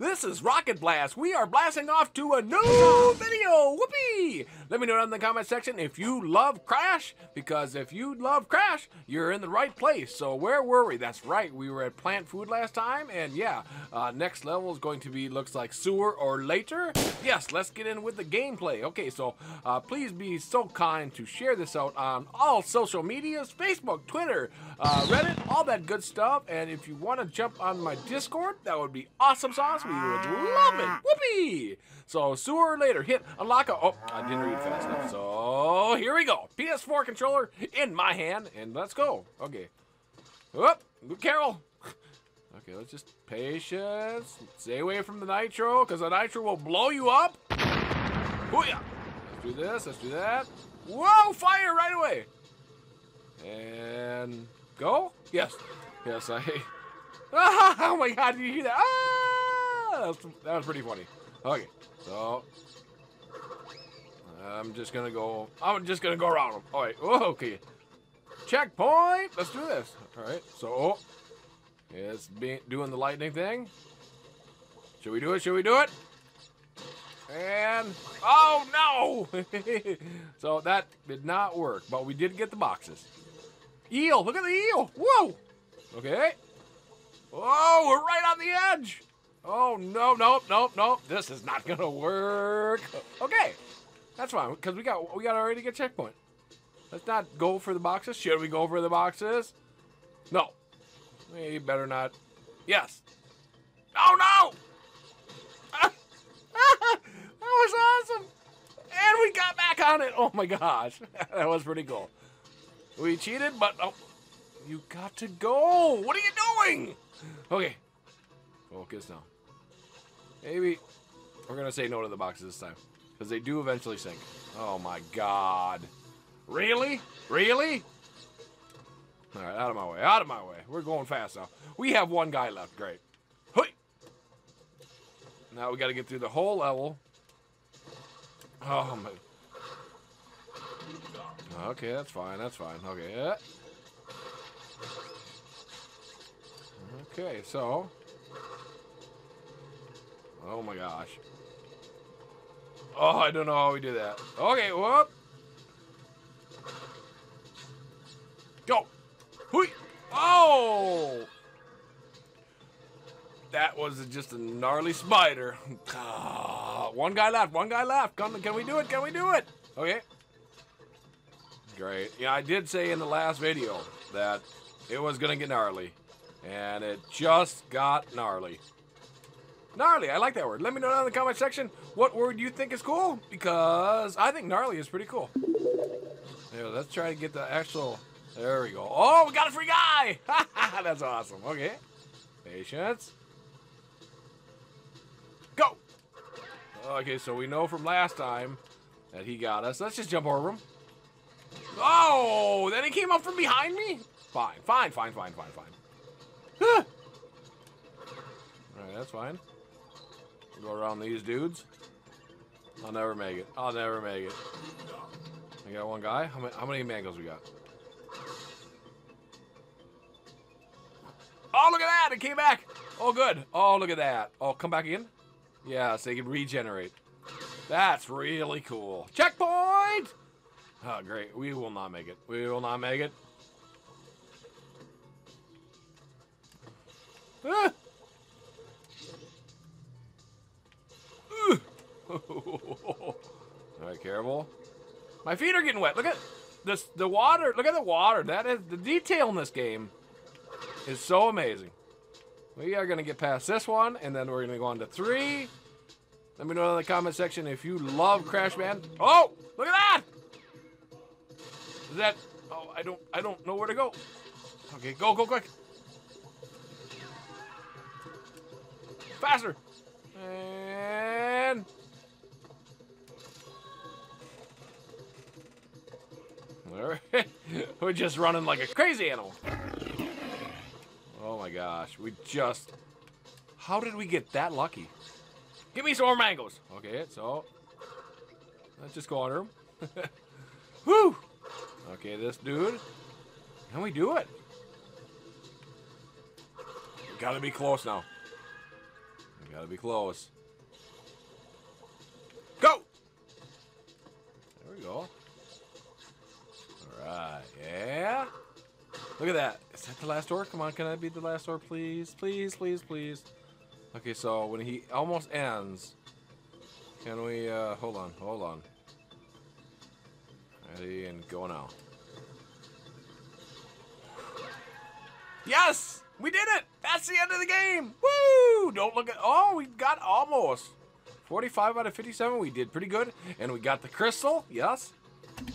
This is Rocket Blast. We are blasting off to a new video. Whoopee! Let me know down in the comment section if you love Crash, because if you love Crash, you're in the right place. So where were we? That's right. We were at Plant Food last time, and yeah, uh, next level is going to be looks like sewer or later. Yes, let's get in with the gameplay. Okay, so uh, please be so kind to share this out on all social medias, Facebook, Twitter, uh, Reddit, all that good stuff. And if you want to jump on my Discord, that would be awesome sauce. We would love it. Whoopee! So sooner or later, hit unlock a. Oh, I didn't read fast enough. So here we go. PS4 controller in my hand, and let's go. Okay. Whoop, Carol. Okay, let's just patience. Stay away from the nitro, because the nitro will blow you up. Oh yeah. Let's do this. Let's do that. Whoa! Fire right away. And go. Yes. Yes. I. oh my God! Did you hear that? Ah! That was, that was pretty funny. Okay. So I'm just gonna go. I'm just gonna go around them. All right. Oh, okay. Checkpoint. Let's do this. All right. So, it's being doing the lightning thing. Should we do it? Should we do it? And oh no! so that did not work, but we did get the boxes. Eel! Look at the eel! Whoa! Okay. Oh, we're right on the edge. Oh no, nope, nope, nope. This is not gonna work. Okay, that's fine because we got we got already get checkpoint. Let's not go for the boxes. Should we go for the boxes? No. We better not. Yes. Oh no! that was awesome. And we got back on it. Oh my gosh, that was pretty cool. We cheated, but oh, you got to go. What are you doing? Okay, focus now. Maybe we're gonna say no to the boxes this time because they do eventually sink. Oh my god. Really? Really? All right, out of my way. Out of my way. We're going fast now. We have one guy left. Great. Now we got to get through the whole level. Oh my. Okay, that's fine. That's fine. Okay. Okay, so. Oh my gosh. Oh, I don't know how we do that. Okay, whoop. Go. Hui. Oh! That was just a gnarly spider. One guy left. One guy left. Can, can we do it? Can we do it? Okay. Great. Yeah, I did say in the last video that it was going to get gnarly. And it just got gnarly. Gnarly, I like that word. Let me know down in the comment section what word you think is cool, because I think gnarly is pretty cool. Yeah, let's try to get the actual... There we go. Oh, we got a free guy! That's awesome. Okay. Patience. Go! Okay, so we know from last time that he got us. Let's just jump over him. Oh, then he came up from behind me? Fine, fine, fine, fine, fine, fine. Alright, that's fine. Go around these dudes. I'll never make it. I'll never make it. I got one guy. How many, how many mangoes we got? Oh, look at that! It came back! Oh, good. Oh, look at that. Oh, come back in? Yeah, so they can regenerate. That's really cool. Checkpoint! Oh, great. We will not make it. We will not make it. Ah! All right, careful. My feet are getting wet. Look at this. The water. Look at the water. That is the detail in this game is so amazing. We are gonna get past this one, and then we're gonna go on to three. Let me know in the comment section if you love Crash Band. Oh, look at that! Is that? Oh, I don't. I don't know where to go. Okay, go, go, quick. Faster. And We're just running like a crazy animal. Oh my gosh, we just... How did we get that lucky? Give me some more mangoes. Okay, so... Let's just go under him. Whew! Okay, this dude. Can we do it? We gotta be close now. We Gotta be close. Go! There we go. Yeah. Look at that. Is that the last door? Come on, can I be the last door, please? Please, please, please. Okay, so when he almost ends, can we, uh, hold on, hold on. Ready, and go now. Yes! We did it! That's the end of the game! Woo! Don't look at, oh, we got almost. 45 out of 57, we did pretty good. And we got the crystal, yes.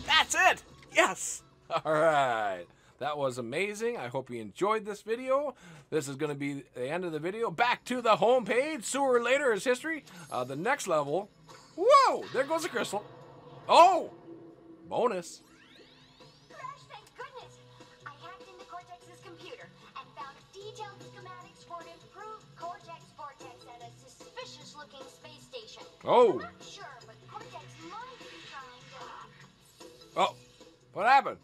That's it! Yes! All right. That was amazing. I hope you enjoyed this video. This is going to be the end of the video. Back to the home page. Sewer later is history. Uh, the next level. Whoa! There goes the crystal. Oh! Bonus. Crash, thank goodness! I hacked into Cortex's computer and found detailed schematics for an improved Cortex Vortex at a suspicious-looking space station. Oh. Sure, but might be to... Oh, what happened?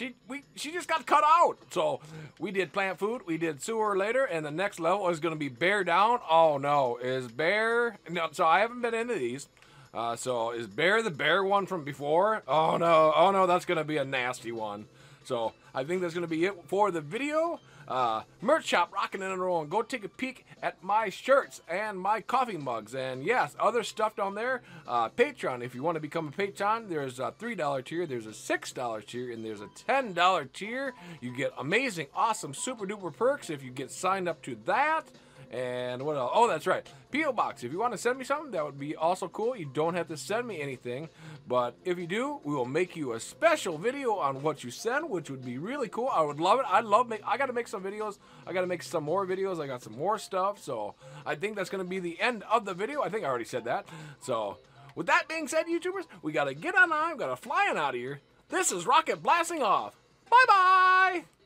She we she just got cut out. So we did plant food, we did sewer later, and the next level is gonna be bear down. Oh no, is bear no? So I haven't been into these. Uh, so is bear the bear one from before? Oh no, oh no, that's gonna be a nasty one. So I think that's gonna be it for the video. Uh, merch shop rocking and rolling. Go take a peek at my shirts and my coffee mugs, and yes, other stuff down there. Uh, Patreon, if you want to become a patron, there's a three dollar tier, there's a six dollar tier, and there's a ten dollar tier. You get amazing, awesome, super duper perks if you get signed up to that. And what else? Oh, that's right. P.O. Box. If you want to send me something, that would be also cool. You don't have to send me anything. But if you do, we will make you a special video on what you send, which would be really cool. I would love it. I love make I gotta make some videos. I gotta make some more videos. I got some more stuff. So I think that's gonna be the end of the video. I think I already said that. So with that being said, YouTubers, we gotta get on on, gotta fly on out of here. This is Rocket blasting off. Bye bye!